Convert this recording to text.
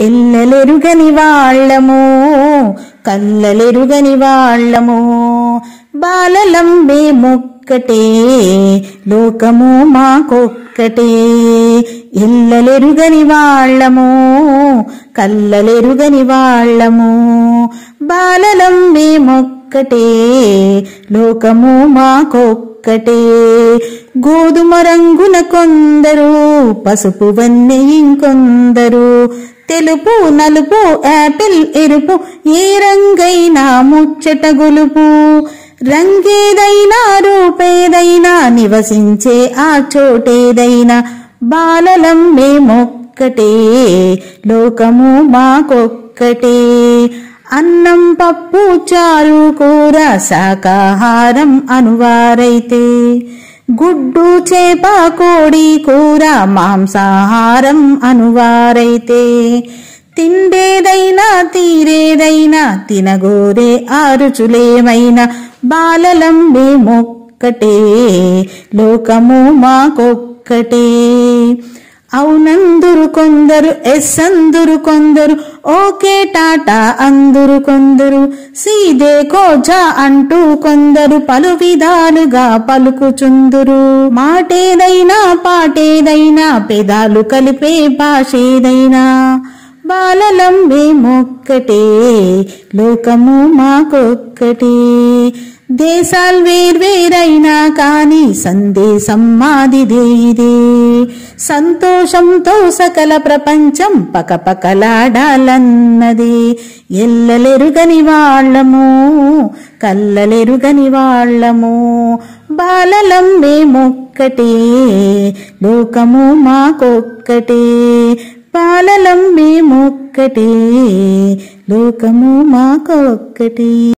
ఎల్లలెరుగని వాళ్ళము కల్లలెరుగని వాళ్ళము బాలలంబే మొక్కటే లోకము మాకొక్కటే. ఎల్లలెరుగని వాళ్ళము కల్లలెరుగని వాళ్ళము బాలలంబే మొక్కటే లోకము మాకొక్క ఒక్కటే గోధుమ రంగున కొందరు పసుపు వన్నె ఇంకొందరు. తెలుపు నలుపు యాపిల్ ఎరుపు ఏ రంగైనా ముచ్చట గొలుపు. రంగేదైనా రూపేదైనా నివసించే ఆ చోటేదైనా బాలలం మేమొక్కటే లోకము మాకొక్కటే. అన్నం పప్పు చారు కూర శాకాహారం అనువారైతే. గుడ్డు చేప కోడి కూర మాంసాహారం అనువారైతే. తిండేదైనా తీరేదైనా తినగోరే ఆరుచులేమైనా బాలలం మేమొక్కటే లోకము మాకొక్కటే. అవునందురు కొందరు ఎస్సందురు కొందరు ఓకే టాటా అందరు కొందరు. సీదే కోజా అంటూ కొందరు పలు విధాలుగా పలుకుచుందురు. మాటేదైనా పాటేదైనా పెదాలు కలిపే భాషేదైనా. బాలలం మేమొక్కటే లోకము మాకొక్కటే. దేశాలు వేర్వేరైనా కాని సందేశం మాదిదే ఇదే సంతోషంతో సకల ప్రపంచం పకపకలాడాలన్నది. ఎల్లలెరుగని వాళ్ళము కల్లలెరుగని వాళ్ళము బాలలం మేమొక్కటే లోకము మాకొక్కటే. బాలలం మేమొక్కటే లోకము మాకొక్కటే.